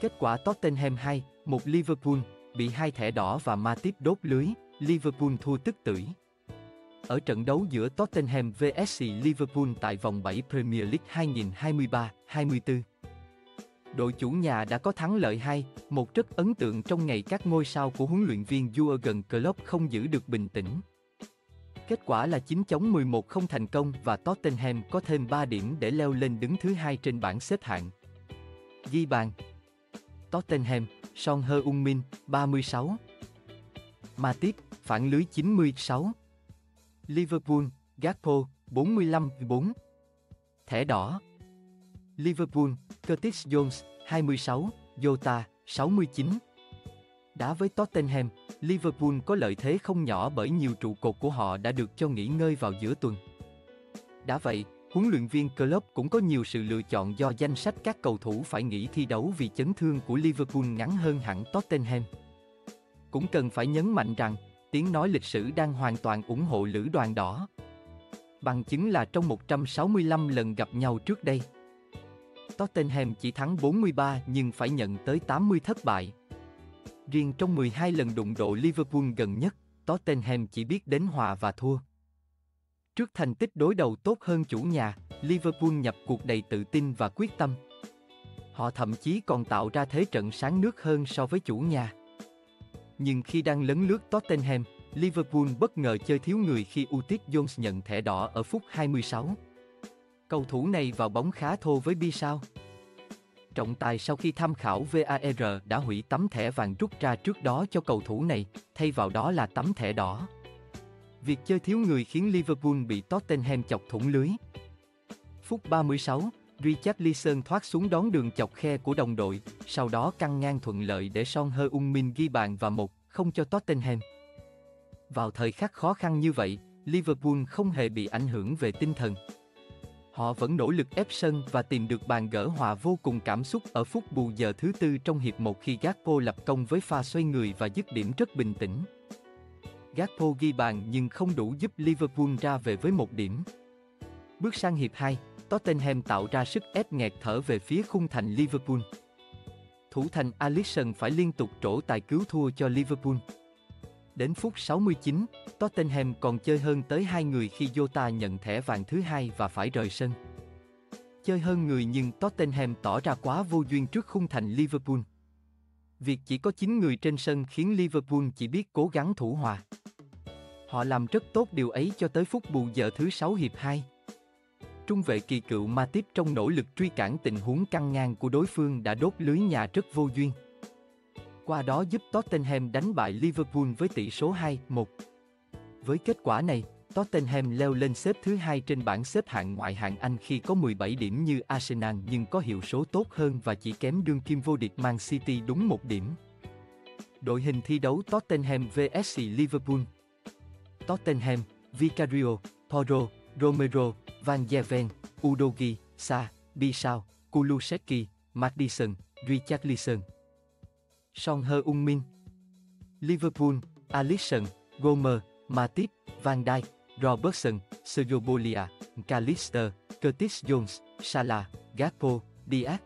Kết quả Tottenham 2, một Liverpool, bị hai thẻ đỏ và Matip đốt lưới, Liverpool thua tức tưởi. Ở trận đấu giữa Tottenham vs Liverpool tại vòng 7 Premier League 2023-24, đội chủ nhà đã có thắng lợi 2, một rất ấn tượng trong ngày các ngôi sao của huấn luyện viên Jurgen Klopp không giữ được bình tĩnh. Kết quả là 9 chống 11 không thành công và Tottenham có thêm 3 điểm để leo lên đứng thứ hai trên bảng xếp hạng. Ghi bàn Tottenham, Son Heung-min, 36 Matip, phản lưới 96 Liverpool, Gakpo, 45-4 Thẻ đỏ. Liverpool, Curtis Jones, 26, Jota, 69 Đá với Tottenham, Liverpool có lợi thế không nhỏ bởi nhiều trụ cột của họ đã được cho nghỉ ngơi vào giữa tuần. Đã vậy, huấn luyện viên Klopp cũng có nhiều sự lựa chọn do danh sách các cầu thủ phải nghỉ thi đấu vì chấn thương của Liverpool ngắn hơn hẳn Tottenham. Cũng cần phải nhấn mạnh rằng, tiếng nói lịch sử đang hoàn toàn ủng hộ lữ đoàn đỏ. Bằng chứng là trong 165 lần gặp nhau trước đây, Tottenham chỉ thắng 43 nhưng phải nhận tới 80 thất bại. Riêng trong 12 lần đụng độ Liverpool gần nhất, Tottenham chỉ biết đến hòa và thua. Trước thành tích đối đầu tốt hơn chủ nhà, Liverpool nhập cuộc đầy tự tin và quyết tâm. Họ thậm chí còn tạo ra thế trận sáng nước hơn so với chủ nhà. Nhưng khi đang lấn lướt Tottenham, Liverpool bất ngờ chơi thiếu người khi Utic Jones nhận thẻ đỏ ở phút 26. Cầu thủ này vào bóng khá thô với bi sao. Trọng tài sau khi tham khảo VAR đã hủy tấm thẻ vàng rút ra trước đó cho cầu thủ này, thay vào đó là tấm thẻ đỏ. Việc chơi thiếu người khiến Liverpool bị Tottenham chọc thủng lưới. Phút 36, Richarlison thoát xuống đón đường chọc khe của đồng đội, sau đó căng ngang thuận lợi để Son Heung-min ghi bàn và một, không cho Tottenham. Vào thời khắc khó khăn như vậy, Liverpool không hề bị ảnh hưởng về tinh thần. Họ vẫn nỗ lực ép sân và tìm được bàn gỡ hòa vô cùng cảm xúc ở phút bù giờ thứ tư trong hiệp một khi Gakpo lập công với pha xoay người và dứt điểm rất bình tĩnh. Gakpo ghi bàn nhưng không đủ giúp Liverpool ra về với một điểm. Bước sang hiệp 2, Tottenham tạo ra sức ép nghẹt thở về phía khung thành Liverpool. Thủ thành Alisson phải liên tục trổ tài cứu thua cho Liverpool. Đến phút 69, Tottenham còn chơi hơn tới hai người khi Jota nhận thẻ vàng thứ hai và phải rời sân. Chơi hơn người nhưng Tottenham tỏ ra quá vô duyên trước khung thành Liverpool. Việc chỉ có 9 người trên sân khiến Liverpool chỉ biết cố gắng thủ hòa. Họ làm rất tốt điều ấy cho tới phút bù giờ thứ 6 hiệp 2. Trung vệ kỳ cựu Matip trong nỗ lực truy cản tình huống căng ngang của đối phương đã đốt lưới nhà rất vô duyên. Qua đó giúp Tottenham đánh bại Liverpool với tỷ số 2-1. Với kết quả này, Tottenham leo lên xếp thứ hai trên bảng xếp hạng ngoại hạng Anh khi có 17 điểm như Arsenal nhưng có hiệu số tốt hơn và chỉ kém đương kim vô địch Man City đúng một điểm. Đội hình thi đấu Tottenham vs Liverpool Tottenham, Vicario, Toro, Romero, Van Jeven, Udogi, Sa, Bisao, Kulusevski, Madison, Richarlison. Son Heung-min Liverpool, Alisson, Gomer, Matip, Van Dijk, Robertson, Sergio Bolia, Callister, Curtis Jones, Salah, Gakpo, Diaz,